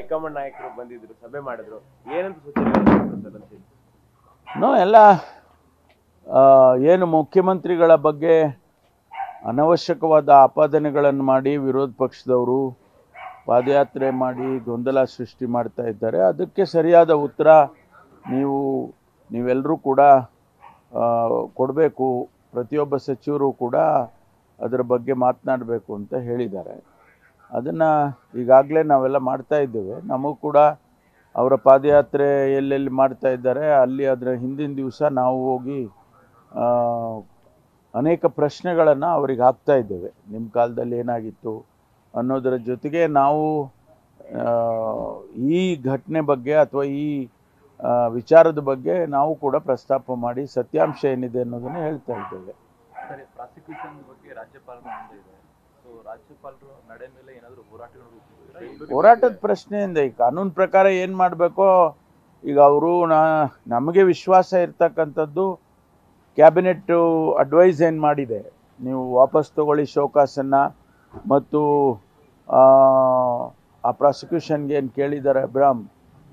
High command ನಾಯಕರು ಬಂದಿದ್ರು, ಸಭೆ ಮಾಡಿದ್ರು. ಏನಂತ ಹೇಳಿ? ನೋ, ಎಲ್ಲ ಏನು ಮುಖ್ಯಮಂತ್ರಿಗಳ ಬಗ್ಗೆ ಅನವಶ್ಯಕವಾದ ಆಪಾದನೆಗಳನ್ನು ಮಾಡಿ ವಿರೋಧ ಪಕ್ಷದವರು ಪಾದಯಾತ್ರೆ ಮಾಡಿ ಗೊಂದಲ ಸೃಷ್ಟಿ ಮಾಡ್ತಾ ಇದ್ದಾರೆ. ಅದಕ್ಕೆ ಸರಿಯಾದ ಉತ್ತರ ನೀವು, ನೀವೆಲ್ಲರೂ ಕೂಡ ಕೊಡಬೇಕು. ಪ್ರತಿಯೊಬ್ಬ ಸಚಿವರು ಕೂಡ ಅದರ ಬಗ್ಗೆ ಮಾತನಾಡಬೇಕು ಅಂತ ಹೇಳಿದ್ದಾರೆ. ಅದನ್ನು ಈಗಾಗಲೇ ನಾವೆಲ್ಲ ಮಾಡ್ತಾ ಇದ್ದೇವೆ. ನಮಗೂ ಕೂಡ ಅವರ ಪಾದಯಾತ್ರೆ ಎಲ್ಲೆಲ್ಲಿ ಮಾಡ್ತಾ ಇದ್ದಾರೆ, ಅಲ್ಲಿ ಅದರ ಹಿಂದಿನ ದಿವಸ ನಾವು ಹೋಗಿ ಅನೇಕ ಪ್ರಶ್ನೆಗಳನ್ನು ಅವ್ರಿಗೆ ಹಾಕ್ತಾ ಇದ್ದೇವೆ. ನಿಮ್ಮ ಕಾಲದಲ್ಲಿ ಏನಾಗಿತ್ತು ಅನ್ನೋದರ ಜೊತೆಗೆ ನಾವು ಈ ಘಟನೆ ಬಗ್ಗೆ ಅಥವಾ ಈ ವಿಚಾರದ ಬಗ್ಗೆ ನಾವು ಕೂಡ ಪ್ರಸ್ತಾಪ ಮಾಡಿ ಸತ್ಯಾಂಶ ಏನಿದೆ ಅನ್ನೋದನ್ನು ಹೇಳ್ತಾ ಇದ್ದೇವೆ. ಹೋರಾಟದ ಪ್ರಶ್ನೆಯಿಂದ ಈ ಕಾನೂನು ಪ್ರಕಾರ ಏನು ಮಾಡಬೇಕೋ ಈಗ ಅವರು ನಾ ನಮಗೆ ವಿಶ್ವಾಸ ಇರ್ತಕ್ಕಂಥದ್ದು ಕ್ಯಾಬಿನೆಟ್ಟು ಅಡ್ವೈಸ್ ಏನು ಮಾಡಿದೆ. ನೀವು ವಾಪಸ್ ತಗೊಳ್ಳಿ ಶೋಕಾಸನ್ನ ಮತ್ತು ಆ, ಆ ಪ್ರಾಸಿಕ್ಯೂಷನ್ಗೆ ಏನು ಕೇಳಿದ್ದಾರೆ ಅಬ್ರಾಮ್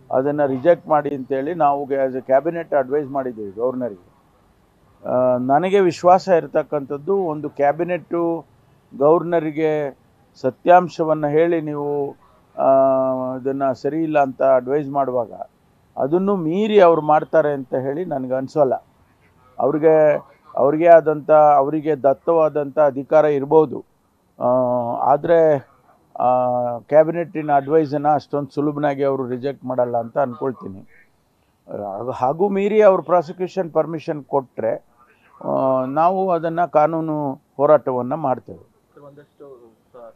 ಅದನ್ನು ರಿಜೆಕ್ಟ್ ಮಾಡಿ ಅಂತೇಳಿ ನಾವು ಆ್ಯಸ್ ಎ ಕ್ಯಾಬಿನೆಟ್ ಅಡ್ವೈಸ್ ಮಾಡಿದ್ದೀವಿ ಗವರ್ನರಿಗೆ ನನಗೆ ವಿಶ್ವಾಸ ಇರತಕ್ಕಂಥದ್ದು ಒಂದು ಕ್ಯಾಬಿನೆಟ್ಟು ಗವರ್ನರಿಗೆ ಸತ್ಯಾಂಶವನ್ನು ಹೇಳಿ ನೀವು ಇದನ್ನು ಸರಿ ಇಲ್ಲ ಅಂತ ಅಡ್ವೈಸ್ ಮಾಡುವಾಗ ಅದನ್ನು ಮೀರಿ ಅವ್ರು ಮಾಡ್ತಾರೆ ಅಂತ ಹೇಳಿ ನನಗೆ ಅನಿಸೋಲ್ಲ. ಅವ್ರಿಗೆ ಅವ್ರಿಗೆ ಆದಂಥ ಅವರಿಗೆ ದತ್ತವಾದಂಥ ಅಧಿಕಾರ ಇರ್ಬೋದು. ಆದರೆ ಕ್ಯಾಬಿನೆಟ್ಟಿನ ಅಡ್ವೈಸನ್ನು ಅಷ್ಟೊಂದು ಸುಲಭನಾಗಿ ಅವರು ರಿಜೆಕ್ಟ್ ಮಾಡಲ್ಲ ಅಂತ ಅಂದ್ಕೊಳ್ತೀನಿ ಹಾಗೂ- ಮೀರಿ ಅವರು ಪ್ರಾಸಿಕ್ಯೂಷನ್ ಪರ್ಮಿಷನ್ ಕೊಟ್ಟರೆ ನಾವು ಅದನ್ನು ಕಾನೂನು ಹೋರಾಟವನ್ನು ಮಾಡ್ತೇವೆ. ಒಂದಷ್ಟು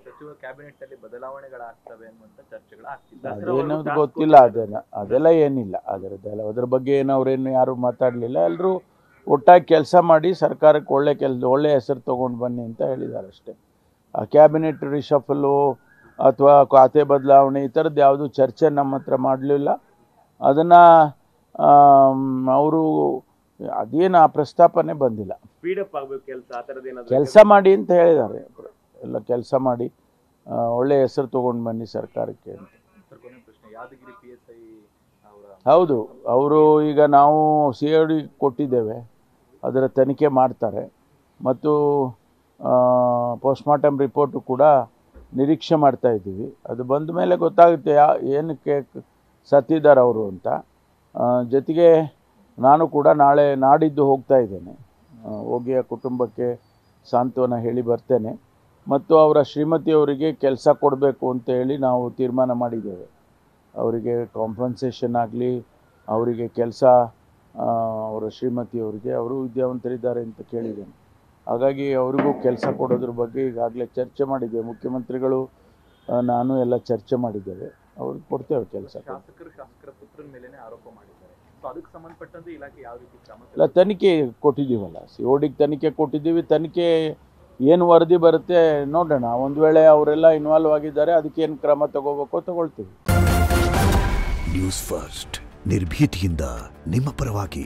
ಸಚಿವ ಕ್ಯಾಬಿನೆಟ್ ಅಲ್ಲಿ ಬದಲಾವಣೆಗಳಾಗ್ತವೆ ಅನ್ನುವಂತ ಚರ್ಚೆಗಳು ಗೊತ್ತಿಲ್ಲ ಅದನ್ನ ಅದೆಲ್ಲ ಏನಿಲ್ಲ. ಅದರದ್ದೆಲ್ಲ ಅದ್ರ ಬಗ್ಗೆ ಏನು ಅವ್ರೇನು ಯಾರು ಮಾತಾಡಲಿಲ್ಲ. ಎಲ್ಲರೂ ಒಟ್ಟಾಗಿ ಕೆಲಸ ಮಾಡಿ ಸರ್ಕಾರಕ್ಕೆ ಒಳ್ಳೆ ಕೆಲಸ ಒಳ್ಳೆ ಹೆಸರು ತೊಗೊಂಡು ಬನ್ನಿ ಅಂತ ಹೇಳಿದ್ದಾರೆ ಅಷ್ಟೇ. ಆ ಕ್ಯಾಬಿನೆಟ್ ರಿಷಫಲು ಅಥವಾ ಖಾತೆ ಬದಲಾವಣೆ ಈ ಥರದ್ದು ಯಾವುದು ಚರ್ಚೆ ನಮ್ಮ ಹತ್ರ ಮಾಡಲಿಲ್ಲ. ಅದನ್ನು ಅವರು ಅದೇನು ಆ ಪ್ರಸ್ತಾಪನೆ ಬಂದಿಲ್ಲ. ಸ್ಪೀಡ್ ಅಪ್ ಆಗ್ಬೇಕು ಕೆಲಸ ಆ ಥರದ್ದು ಕೆಲಸ? ಮಾಡಿ ಅಂತ ಹೇಳಿದ್ದಾರೆ. ಎಲ್ಲ ಕೆಲಸ ಮಾಡಿ ಒಳ್ಳೆಯ ಒಳ್ಳೆ ಹೆಸರು ತೊಗೊಂಡು ಬನ್ನಿ ಸರ್ಕಾರಕ್ಕೆ ಅಂತ. ಹೌದು, ಅವರು ಈಗ ನಾವು ಸಿ ಐ ಡಿ ಕೊಟ್ಟಿದ್ದೇವೆ, ಅದರ ತನಿಖೆ ಮಾಡ್ತಾರೆ. ಮತ್ತು ಪೋಸ್ಟ್ಮಾರ್ಟಮ್ ರಿಪೋರ್ಟು ಕೂಡ ನಿರೀಕ್ಷೆ ಮಾಡ್ತಾ ಇದ್ದೀವಿ. ಅದು ಬಂದ ಮೇಲೆ ಗೊತ್ತಾಗುತ್ತೆ, ಯಾ, ಏನಕ್ಕೆ ಸತ್ತಿದ್ದಾರೆ ಅವರು ಅಂತ. ಜೊತೆಗೆ ನಾನು ಕೂಡ ನಾಳೆ ನಾಡಿದ್ದು ಹೋಗ್ತಾ ಇದ್ದೇನೆ. ಹೋಗಿ ಕುಟುಂಬಕ್ಕೆ ಸಾಂತ್ವನ ಹೇಳಿ ಬರ್ತೇನೆ. ಮತ್ತು ಅವರ ಶ್ರೀಮತಿಯವರಿಗೆ ಕೆಲಸ ಕೊಡಬೇಕು ಅಂತ ಹೇಳಿ ನಾವು ತೀರ್ಮಾನ ಮಾಡಿದ್ದೇವೆ. ಅವರಿಗೆ ಕಾಂಪನ್ಸೇಷನ್ ಆಗಲಿ ಅವರಿಗೆ ಕೆಲಸ ಅವರ ಶ್ರೀಮತಿಯವರಿಗೆ ಅವರು ವಿದ್ಯಾವಂತರಿದ್ದಾರೆ ಅಂತ ಕೇಳಿದ್ದೇನೆ. ಹಾಗಾಗಿ ಅವರಿಗೂ ಕೆಲಸ ಕೊಡೋದ್ರ ಬಗ್ಗೆ ಈಗಾಗಲೇ ಚರ್ಚೆ ಮಾಡಿದ್ದೇವೆ ಮುಖ್ಯಮಂತ್ರಿಗಳು ನಾನು ಎಲ್ಲ ಚರ್ಚೆ ಮಾಡಿದ್ದೇವೆ. ಅವ್ರಿಗೆ ಕೊಡ್ತೇವೆ ಕೆಲಸ ಶಾಸಕರು ಶಾಸಕರ ಪುತ್ರನ ಮೇಲೆ ಆರೋಪ ಮಾಡಿದ್ದಾರೆ. ಸೊ ಅದಕ್ಕೆ ಸಂಬಂಧಪಟ್ಟಂತೆ ಇಲಾಖೆ ಯಾವ ರೀತಿ ಕ್ರಮ ಎಲ್ಲ ತನಿಖೆ ಕೊಟ್ಟಿದ್ದೀವಲ್ಲ. ಸಿ ಓಡಿಗೆ ತನಿಖೆ ಕೊಟ್ಟಿದ್ದೀವಿ. ತನಿಖೆ ಏನು ವರದಿ ಬರುತ್ತೆ ನೋಡೋಣ. ಒಂದು ವೇಳೆ ಅವರೆಲ್ಲ ಇನ್ವಾಲ್ವ್ ಆಗಿದ್ದಾರೆ ಅದಕ್ಕೇನು ಕ್ರಮ ತಗೋಬೇಕೋ ತಗೊಳ್ತೀವಿ. ನ್ಯೂಸ್ ಫಸ್ಟ್ ನಿರ್ಭೀತಿಯಿಂದ ನಿಮ್ಮ ಪರವಾಗಿ.